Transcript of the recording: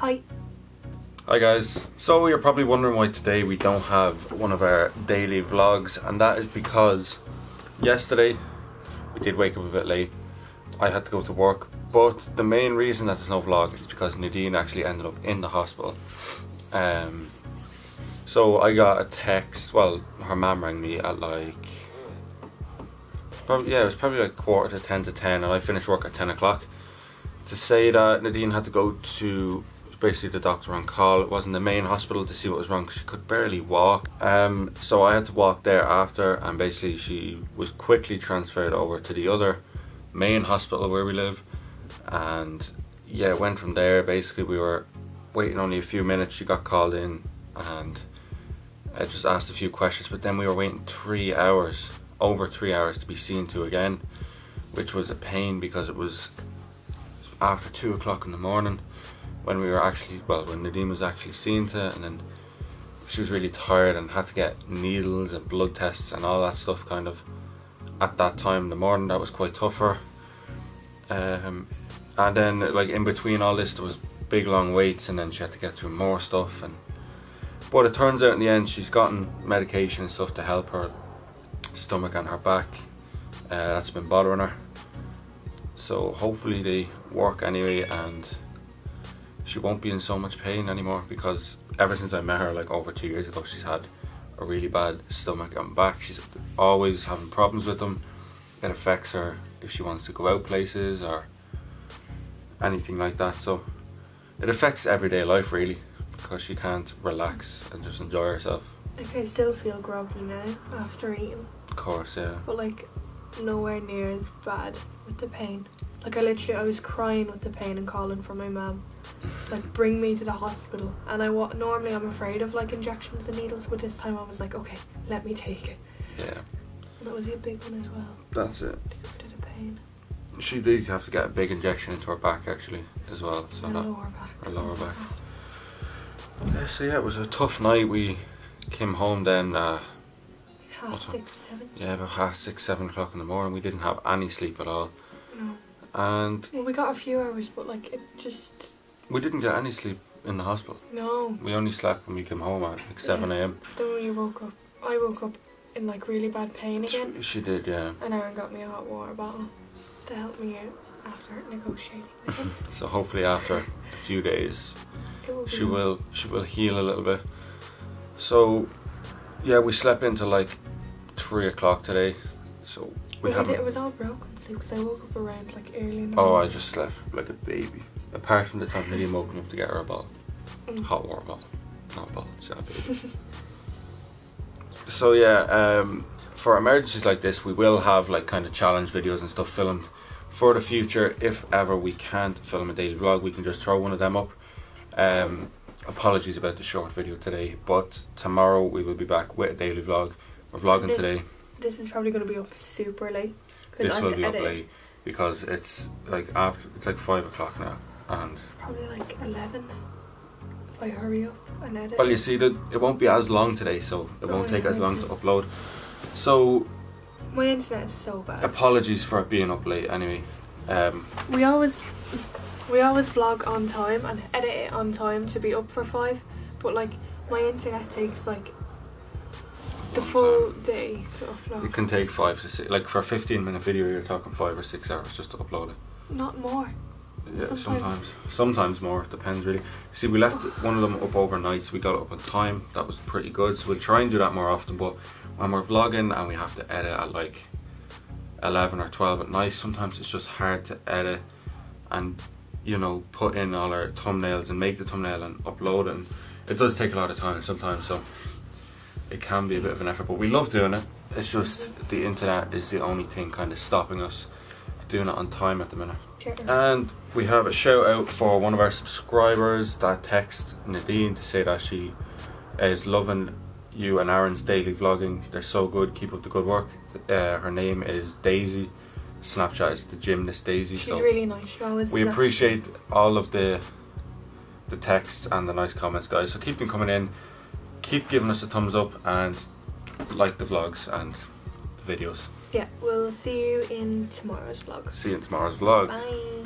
Hi Hi guys. So you're probably wondering why today we don't have one of our daily vlogs and that is because yesterday we did wake up a bit late. I had to go to work but the main reason that there's no vlog is because Nadine actually ended up in the hospital. Um, so I got a text, well her mum rang me at like probably yeah it was probably like quarter to 10 to 10 and I finished work at 10 o'clock to say that Nadine had to go to basically the doctor on call. It wasn't the main hospital to see what was wrong because she could barely walk. Um, so I had to walk there after, and basically she was quickly transferred over to the other main hospital where we live. And yeah, went from there. Basically, we were waiting only a few minutes. She got called in, and I just asked a few questions. But then we were waiting three hours, over three hours, to be seen to again, which was a pain because it was after two o'clock in the morning when we were actually well when Nadine was actually seen to and then she was really tired and had to get needles and blood tests and all that stuff kind of at that time in the morning. That was quite tough for her. Um, and then like in between all this there was big long waits and then she had to get through more stuff and but it turns out in the end she's gotten medication and stuff to help her stomach and her back. Uh, that's been bothering her. So hopefully they work anyway and she won't be in so much pain anymore because ever since I met her like over two years ago she's had a really bad stomach and back. She's always having problems with them. It affects her if she wants to go out places or anything like that. So it affects everyday life really because she can't relax and just enjoy herself. Like I still feel groggy now after eating, of course yeah. But like nowhere near as bad with the pain. Like I literally, I was crying with the pain and calling for my mum, like bring me to the hospital. And I normally I'm afraid of like injections and needles, but this time I was like, okay, let me take it. yeah And it was a big one as well. that's it To the pain. she did have to get a big injection into her back actually as well so that lower back. her lower back. Yeah, so yeah, it was a tough night. We came home then, uh, Half six, seven. yeah, about half six, seven o'clock in the morning. We didn't have any sleep at all, No. and Well, we got a few hours, but like it just we didn't get any sleep in the hospital. no. We only slept when we came home at like seven a.m. Then when you woke up, I woke up in like really bad pain again. She, did, yeah. And Aaron got me a hot water bottle to help me out after negotiating. So hopefully after a few days, will she will she will heal a little bit. So yeah, we slept into like three o'clock today. So we Well, haven't. it was all broken sleep because I woke up around like early in the Oh, I just slept like a baby. Apart from the time Nadine woke me up to get her a bottle. Hot water bottle. Not a bottle, she had a baby. so yeah, um, for emergencies like this, we will have like kind of challenge videos and stuff filmed for the future. If ever we can't film a daily vlog, we can just throw one of them up. Um, apologies about the short video today, but tomorrow we will be back with a daily vlog. We're vlogging This- today. This is probably going to be up super late. This I have will be up late because it's like after it's like five o'clock now, and Probably like 11 if I hurry up and edit. well, you see that it won't be as long today, so it won't Oh, take yeah, as long to upload. So My internet is so bad. apologies for being up late. Anyway, um, We always we always vlog on time and edit it on time to be up for five, but like my internet takes like the full day to upload. it can take five to six. Like for a fifteen minute video, you're talking five or six hours just to upload it. Not more. Yeah, Sometimes. sometimes, sometimes more. Depends really. See, we left one of them up overnight, so we got it up on time. That was pretty good. So we'll try and do that more often. But when we're vlogging and we have to edit at like eleven or twelve at night, sometimes it's just hard to edit and you know put in all our thumbnails and make the thumbnail and upload it. And it does take a lot of time sometimes, so it can be a bit of an effort. But we love doing it. It's just the internet is the only thing kind of stopping us doing it on time at the minute. And we have a shout out for one of our subscribers that text Nadine to say that she is loving you and Aaron's daily vlogging. They're so good. Keep up the good work. Uh, her name is Daisy. Snapchat is the gymnast Daisy. She's so really nice. She we appreciate all of the the texts and the nice comments, guys. So keep them coming in. Keep giving us a thumbs up and like the vlogs and the videos. Yeah, we'll see you in tomorrow's vlog. See you in tomorrow's vlog. Bye.